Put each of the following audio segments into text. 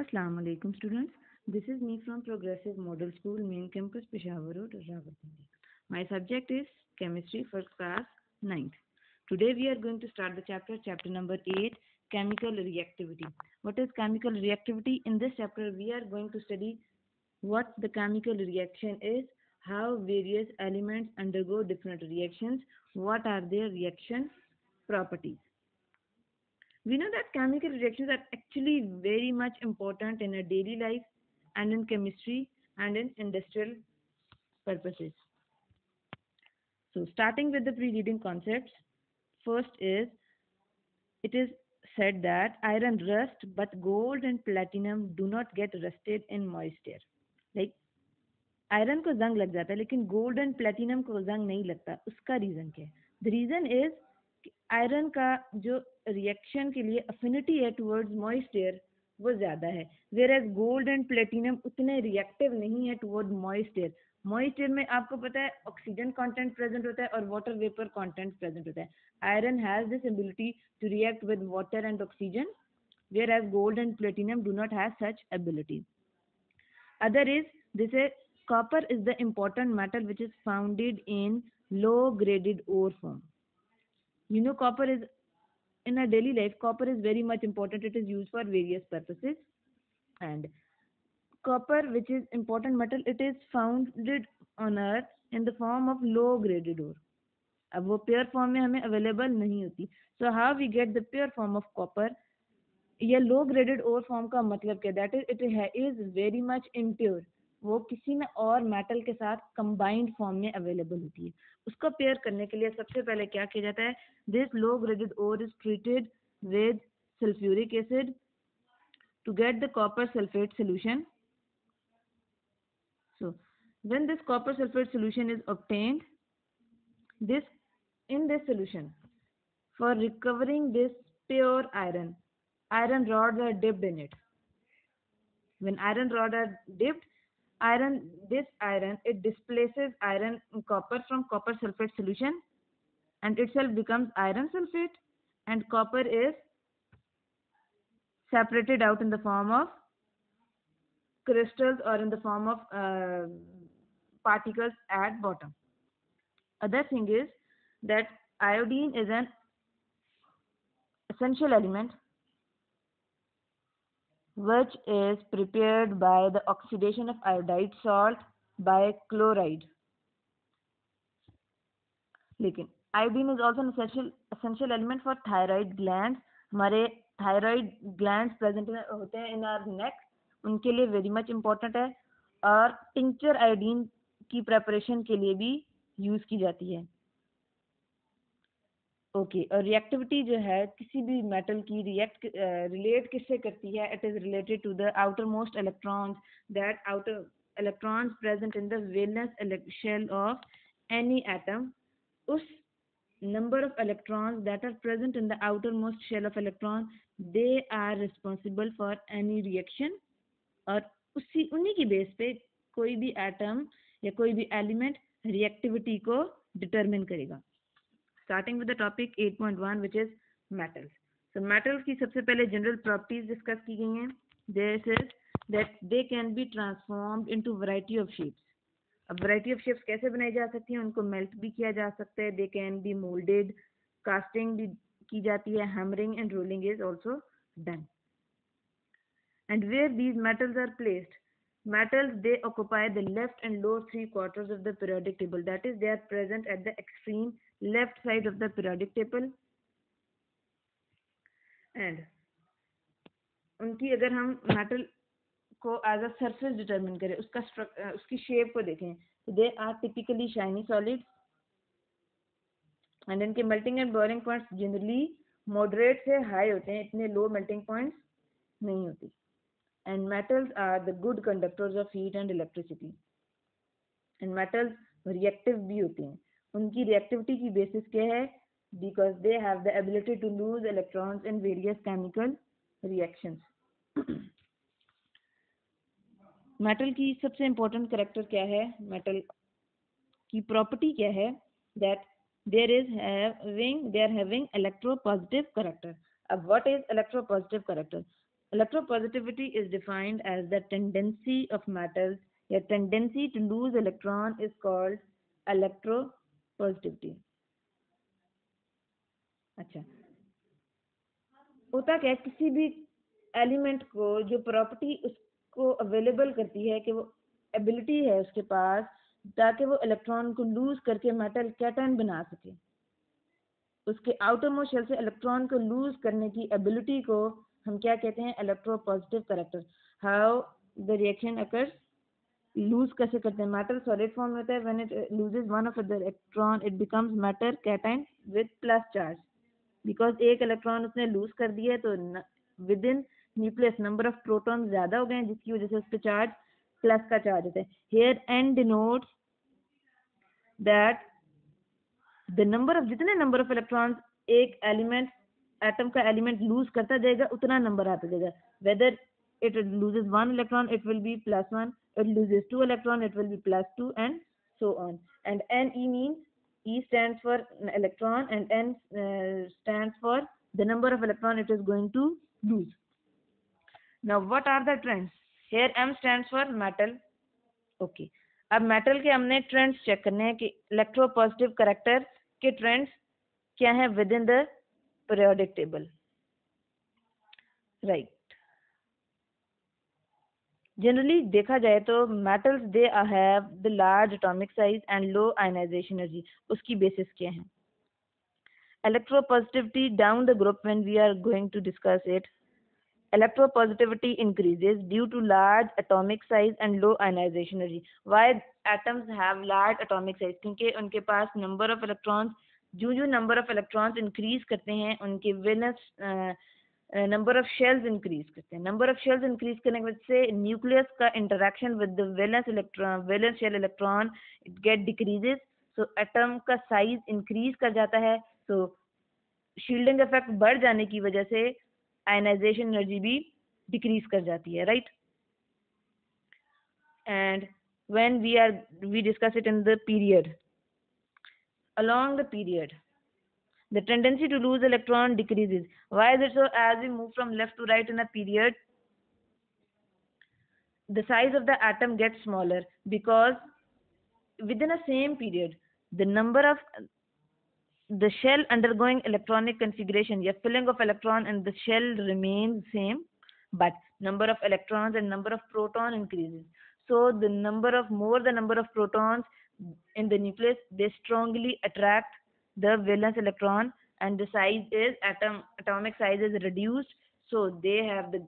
Assalamu alaikum students. This is me from Progressive Model School, Main Campus, Peshawar Road. My subject is Chemistry for class 9th. Today we are going to start the chapter, chapter number 8, Chemical Reactivity. What is chemical reactivity? In this chapter we are going to study what the chemical reaction is, how various elements undergo different reactions, what are their reaction properties. We know that chemical reactions are actually very much important in our daily life and in chemistry and in industrial purposes. So starting with the pre-reading concepts, first is it is said that iron rust but gold and platinum do not get rusted in moist air. Like iron को जंग लग जाता है लेकिन gold and platinum को जंग नहीं लगता उसका रीजन क्या है द रीजन इज आयरन का जो रिएक्शन के लिए अफिनिटी है टुवर्ड्स मॉइस्ट एयर वो ज़्यादा है। Where as gold and platinum उतने रिएक्टिव नहीं है toward moist air moist air में आपको पता है ऑक्सीजन कंटेंट प्रेजेंट होता है और वाटर वेपर कंटेंट प्रेजेंट होता है। Iron has this ability to react with water and oxygen whereas gold and platinum do not have such ability other is is copper is the important metal which is founded in low graded ore form you know copper is in our daily life copper is very much important it is used for various purposes and copper which is important metal it is founded on earth in the form of low graded ore अब वो pure form में हमें available नहीं होती so how we get the pure form of copper या low graded ore form का मतलब क्या that is it is very much impure वो किसी में और मेटल के साथ कंबाइंड फॉर्म में अवेलेबल होती है उसको पेयर करने के लिए सबसे पहले क्या किया जाता है? This low graded ore is treated with sulphuric acid to get the copper sulphate solution so when this copper sulphate solution is obtained this in this solution for recovering this pure iron iron rod are dipped in it when iron rod are dipped iron this iron it displaces iron copper from copper sulfate solution and itself becomes iron sulfate and copper is separated out in the form of crystals or in the form of uh, particles at bottom. Other thing is that iodine is an essential element which is prepared by the oxidation of iodide salt by chloride. लेकिन iodine is also an essential essential element for thyroid glands. हमारे thyroid glands present होते हैं in our neck उनके लिए very much important है और tincture iodine की preparation के लिए भी यूज़ की जाती है ओके, और रिएक्टिविटी जो है, किसी भी मेटल की रिएक्ट रिलेट किससे करती है? It is related to the outermost electrons that outer electrons present in the valence shell of any atom उस number of electrons that are present in the outermost shell of electron, they are responsible for any reaction, और उसी, उन्हीं की base पे कोई भी atom या कोई भी एलिमेंट रिएक्टिविटी को डिटरमिन करेगा। Starting with the topic 8.1 point is metals so metals की सबसे पहले जनरल प्रॉपर्टीज़ डिस्कस की गई हैं। This is that they can be transform into variety of shapes अब वैरायटी ऑफ़ शेप्स कैसे बनाई जा सकती हैं? उनको मेल्ट भी किया जा सकता है। They can be moulded casting भी की जाती है। Hammering and rolling is also done and where these metals are placed metals they occupy the left and lower three quarters of the periodic table that is they are present at the extreme left side of the periodic table and उनकी अगर हम metal को as a surface determine करें उसका उसकी shape को देखें तो they are typically shiny solids and इनके melting and boiling points generally moderate से हाई होते हैं इतने लो मेल्टिंग पॉइंट्स नहीं होती and metals are the good conductors of heat and electricity and metals reactive भी होते हैं उनकी reactivity की basis क्या है because they have the ability to lose electrons in various chemical reactions metal की सबसे important character क्या है metal की property क्या है that there is having they are having electropositive character अब what is electropositive character electropositivity is defined as the tendency of metals. या tendency to lose electron is called electropositivity. अच्छा। होता क्या किसी भी एलिमेंट को, जो प्रॉपर्टी उसको अवेलेबल करती है, कि वो एबिलिटी है उसके पास, ताकि वो इलेक्ट्रॉन को लूज करके मेटल कैटन बना सके। उसके आउटर मोस्ट से इलेक्ट्रॉन को लूज करने की एबिलिटी को हम क्या कहते हैं? Electropositive character how the reaction occurs lose कैसे करते हैं? मेटल सॉलिड फॉर्म में होता है। When it loses one of the electron it becomes matter cation with plus charge because एक इलेक्ट्रॉन उसने लूज कर दिया है तो within nucleus number of proton ज़्यादा हो गए हैं, जिसकी वजह से उस पर चार्ज प्लस का चार्ज होता है। Here and denotes that the number of जितने नंबर ऑफ़ इलेक्ट्रॉन्स एक एलिमेंट एटम का एलिमेंट लूज करता जाएगा उतना नंबर आता जाएगा whether it loses one electron it will be plus one it loses two electron it will be plus two and so on and ne means e stands for electron and n uh, stands for the number of electron it is going to lose now what are the trends here m stands for metal okay अब metal के हमने trends check करने हैं कि electropositive character के trends क्या हैं within the periodic table right. Generally देखा जाए तो metals they have the large atomic size and low ionisation energy उसकी बेसिस क्या है? Electropositivity down the group when we are going to discuss it electropositivity increases due to large atomic size and low ionisation energy why atoms have large atomic size क्योंकि उनके पास number of electrons जो जो number of electrons increase करते हैं, उनके valence number of shells increase करते हैं। Number of shells increase करने की वजह से न्यूक्लियस का interaction with the valence electron valence shell electron it get decreases so atom का साइज़ इंक्रीज कर जाता है। सो शील्डिंग इफ़ेक्ट बढ़ जाने की वजह से आयनाइजेशन एनर्जी भी डिक्रीज कर जाती है right and when we are, we discuss it in the period along the period the tendency to lose electron decreases. Why is it so? As we move from left to right in a period the size of the atom gets smaller because within a same period the number of the shell undergoing electronic configuration yeah filling of electron and the shell remains same but number of electrons and number of proton increases. So the number of more the number of protons in the nucleus they strongly attract the valence electron and the size is atom atomic size is reduced. So they have the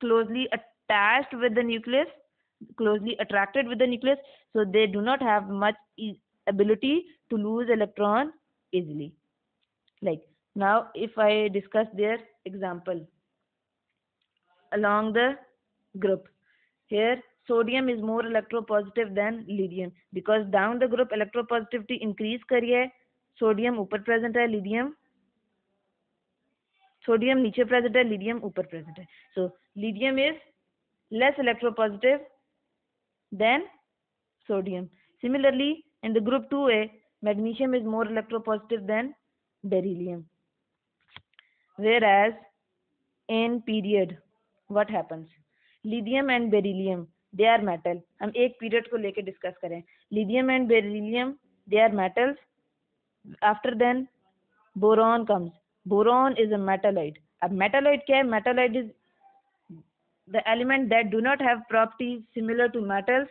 closely attached with the nucleus closely attracted with the nucleus. So they do not have much ability to lose electron easily. Like now if I discuss their example along the group here sodium is more electropositive than lithium because down the group electropositivity increase करिए sodium ऊपर present है lithium sodium नीचे present है lithium ऊपर present है so lithium is less electropositive than sodium similarly in the group 2a magnesium is more electropositive than beryllium whereas in period what happens lithium and beryllium They are metal हम एक period को लेकर discuss करें। Lithium and beryllium they are metals after then boron comes boron is a metalloid अब metalloid क्या है? Metalloid is the element that do not have properties similar to metals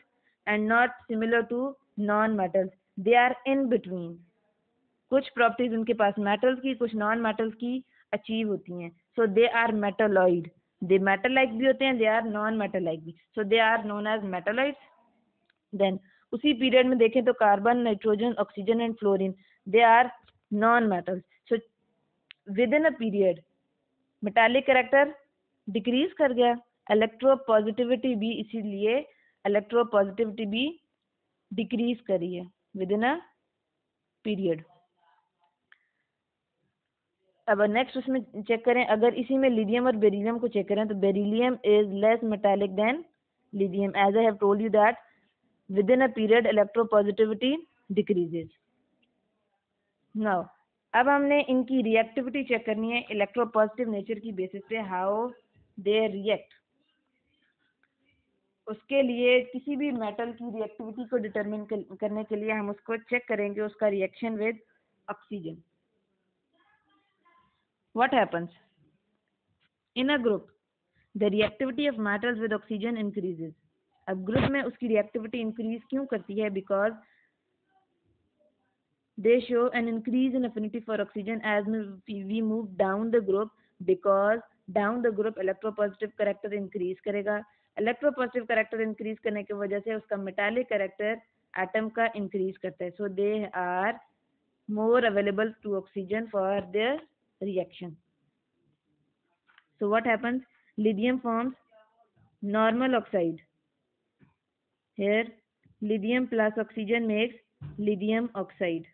and not similar to non metals they are in between कुछ properties उनके पास metals की, कुछ non metals की achieve होती हैं। So they are metalloid they metal like भी होते हैं they are non metal like भी। So they are known as metalloid then उसी पीरियड में देखें तो carbon nitrogen oxygen and fluorine they are non metals so within a period metallic character decrease कर गया। इलेक्ट्रो पॉजिटिविटी भी इसीलिए electropositivity भी डिक्रीज करी है। विद इन अ period अब नेक्स्ट उसमें चेक करें, अगर इसी में लिथियम और बेरिलियम को चेक करें तो beryllium is less metallic than lithium as I have told you that within a period electropositivity decreases now अब हमने इनकी रिएक्टिविटी चेक करनी है इलेक्ट्रोपॉजिटिव नेचर की बेसिस पे हाउ दे रिएक्ट उसके लिए किसी भी मेटल की रिएक्टिविटी को डिटरमिन करने के लिए हम उसको चेक करेंगे, उसका reaction with oxygen what happens in a group the reactivity of metals with oxygen increases अब ग्रुप में उसकी रिएक्टिविटी इंक्रीज क्यों करती है because they show an increase in affinity for oxygen as we move down the group because down the group electropositive character increase करेगा electropositive character increase करने की वजह से उसका metallic character atom का increase करता है so they are more available to oxygen for their reaction. So what happens? Lithium forms normal oxide. Here lithium plus oxygen makes lithium oxide.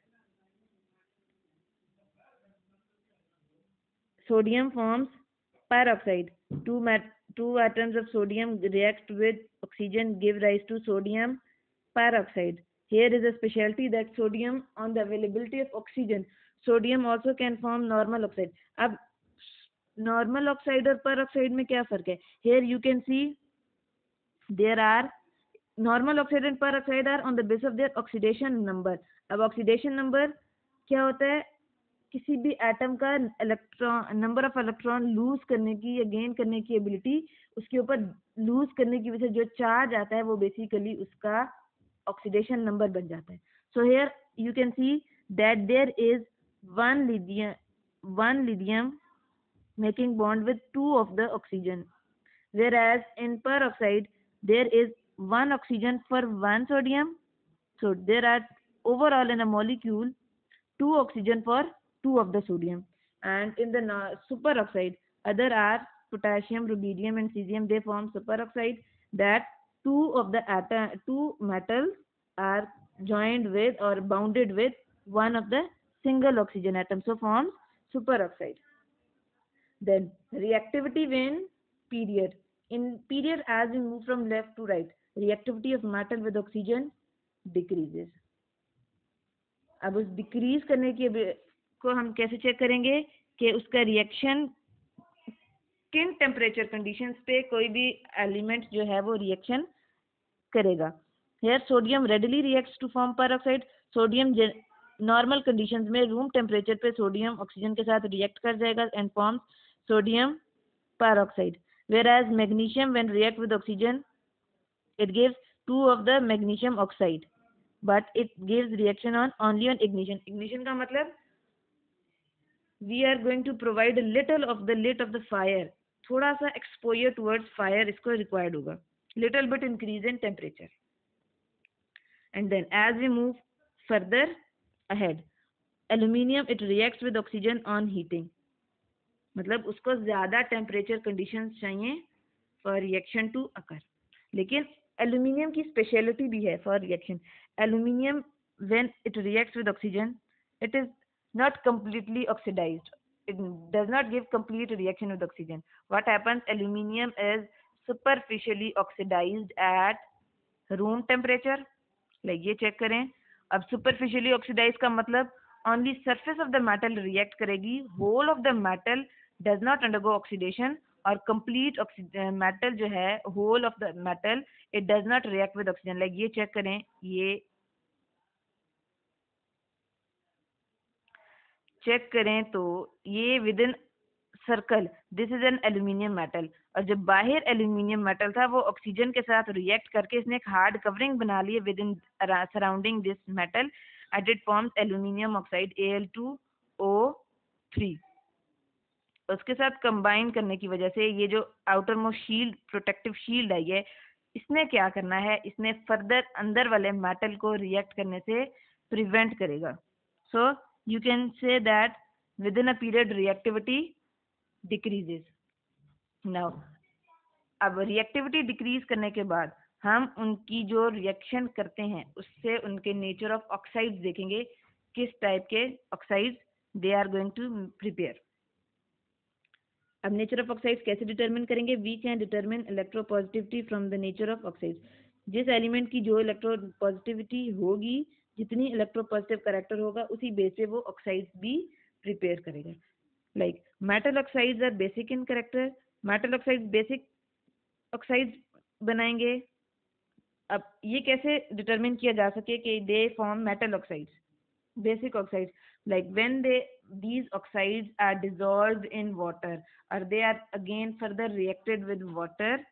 Sodium forms peroxide. Two, two atoms of sodium react with oxygen give rise to sodium peroxide. Here is a specialty that sodium on the availability of oxygen, sodium also can form normal oxide अब normal oxide और peroxide में क्या फ़र्क है? Here you can see there are normal oxide and peroxide are on the base of their oxidation number अब oxidation number क्या होता है? किसी भी एटम का electron number of electron lose करने की या गेन करने की एबिलिटी उसके ऊपर लूज करने की वजह से जो चार्ज आता है वो बेसिकली उसका ऑक्सीडेशन नंबर बन जाता है। So here you can see that there is one lithium, one lithium making bond with two of the oxygen. Whereas in peroxide, there is one oxygen for one sodium. So there are overall in a molecule, two oxygen for two of the sodium. And in the superoxide, other are potassium, rubidium and cesium. They form superoxide that two of the atom, two metals are joined with or bounded with one of the single oxygen atom so forms superoxide then reactivity when period in period as we move from left to right reactivity of metal with oxygen decreases अब उस decrease करने की को हम कैसे check करेंगे कि उसका रिएक्शन किन टेम्परेचर कंडीशंस पे कोई भी एलिमेंट जो है वो रिएक्शन करेगा here sodium readily reacts to form peroxide sodium normal conditions में रूम टेम्परेचर पे सोडियम ऑक्सीजन के साथ रिएक्ट कर जाएगा and form sodium peroxide whereas magnesium when react with oxygen it gives two of the magnesium oxide but it gives reaction on only on ignition ignition का मतलब are going to provide a little of the lit of the fire. थोड़ा सा exposure towards fire इसको required होगा। Little bit increase in temperature. And then as we move further ahead aluminium it react with oxygen on heating मतलब उसको ज़्यादा temperature condition चाहिए for reaction to occur लेकिन aluminium की स्पेशलिटी भी है for reaction aluminium when it reacts with oxygen it is not completely oxidise it does not give complete reaction with oxygen what happens aluminium is superficially oxidise at room temperature like ये check करें. अब superficially oxidise का मतलब only surface of the metal react करेगी whole of the metal does not undergo oxidation और complete metal जो है whole of the metal it does not react with oxygen like ये चेक करें, ये चेक करें तो ये within circle this is an aluminium metal और जब बाहर एल्यूमिनियम मेटल था, वो ऑक्सीजन के साथ रिएक्ट करके इसने एक हार्ड कवरिंग बना ली within surrounding this metal at it forms aluminium oxide A L two O three उसके साथ कंबाइन करने की वजह से ये जो outermost shield protective shield है, इसने क्या करना है? इसने फर्दर अंदर वाले मेटल को रिएक्ट करने से प्रिवेंट करेगा। So you can say that that within a period reactivity decreases. Now, अब रिएक्टिविटी डिक्रीज करने के बाद हम उनकी जो रिएक्शन करते हैं, उससे उनके नेचर ऑफ़ ऑक्साइड्स देखेंगे, किस टाइप के oxides they are going to prepare अब नेचर ऑफ़ ऑक्साइड्स कैसे डिटरमिन करेंगे? We can determine electropositivity from the nature of oxides जिस एलिमेंट की जो इलेक्ट्रो पॉजिटिविटी होगी, जितनी इलेक्ट्रोपॉजिटिव करेक्टर होगा, उसी बेस पे वो ऑक्साइड्स भी प्रिपेयर करेगा। like, metal oxides are basic in character. Metal oxides basic oxides बनाएँगे। अब ये कैसे डिटरमिन किया जा सके कि they form metal oxides basic oxides like when they these oxides are dissolve in water और they are again further reacted with water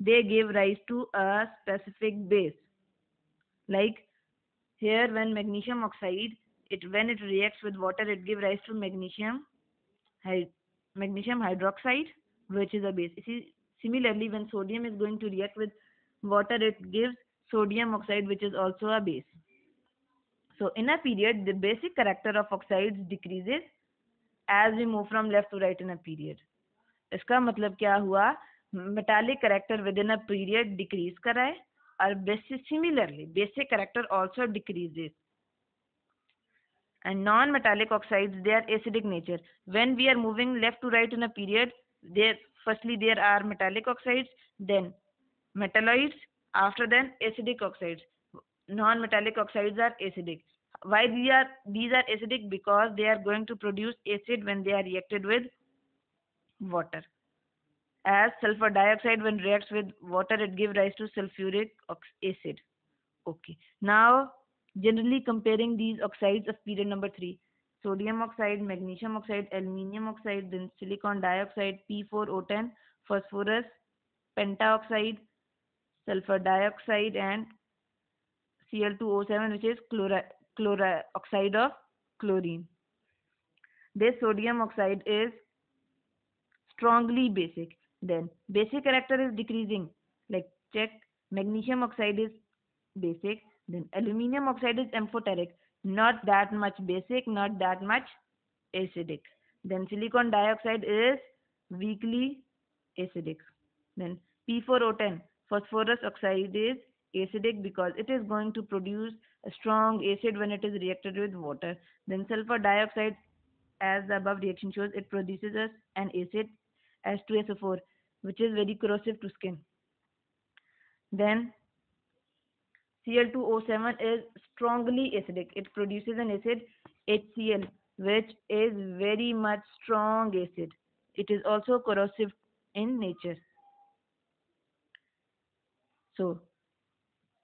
they give rise to a specific base like here when magnesium oxide it when it reacts with water it gives rise to magnesium magnesium hydroxide which is a base see similarly when sodium is going to react with water it gives sodium oxide which is also a base so in a period, the basic character of oxides decreases as we move from left to right in a period. इसका मतलब क्या हुआ metallic character within a period decrease कर रहा है और basic similarly basic character also decreases and non-metallic oxides they are acidic nature when we are moving left to right in a period there firstly there are metallic oxides then metalloids after then acidic oxides non-metallic oxides are acidic. Why these are these are acidic? Because they are going to produce acid when they are reacted with water. As sulfur dioxide when reacts with water, it gives rise to sulfuric acid. Okay. Now, generally comparing these oxides of period number three, sodium oxide, magnesium oxide, aluminium oxide, then silicon dioxide, P4O10, phosphorus, pentaoxide, sulfur dioxide, and Cl2O7 which is chloride, chloride oxide of chlorine. This sodium oxide is strongly basic. Then basic character is decreasing. Like check magnesium oxide is basic. Then aluminium oxide is amphoteric. Not that much basic, not that much acidic. Then silicon dioxide is weakly acidic. Then P4O10 phosphorus oxide is acidic because it is going to produce a strong acid when it is reacted with water. Then sulfur dioxide, as the above reaction shows, it produces an acid H2SO4, which is very corrosive to skin. Then Cl2O7 is strongly acidic. It produces an acid HCl, which is very much strong acid. It is also corrosive in nature. So,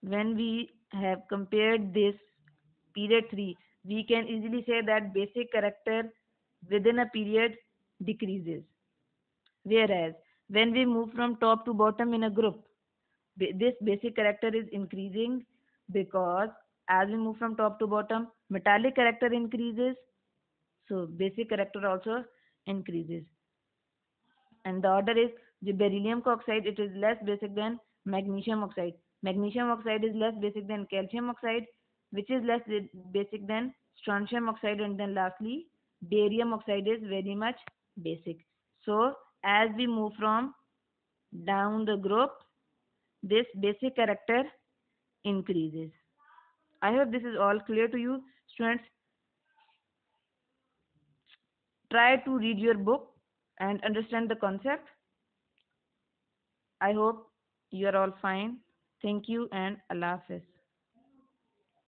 when we have compared this period 3 we can easily say that basic character within a period decreases whereas when we move from top to bottom in a group this basic character is increasing because as we move from top to bottom metallic character increases. So basic character also increases. And the order is the beryllium oxide it is less basic than magnesium oxide. Magnesium oxide is less basic than calcium oxide, which is less basic than strontium oxide, and then lastly, barium oxide is very much basic. So, as we move from down the group, this basic character increases. I hope this is all clear to you, students. Try to read your book and understand the concept. I hope you are all fine. Thank you and Allah Hafiz.